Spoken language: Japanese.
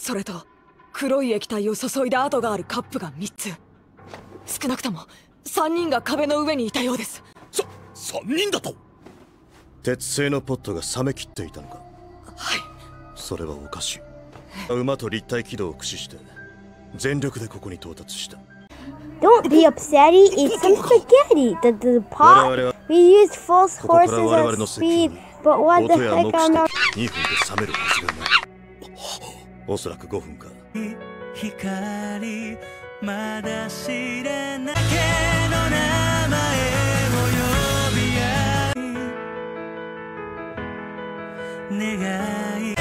それと黒い液体を注いだ跡があるカップが3つ。少なくとも3人が壁の上にいたようです。さ3人だと？鉄製のポットが冷めきっていたのか？はい。それはおかしい。馬と立体軌道を駆使して全力でここに到達した。Don't be upsetty. It's some spaghetti. The, the pot. We used false horses as speed, 近 but what 音 the や heck 目視おそらく5分か光まだ知れなけの名前を呼び合う願い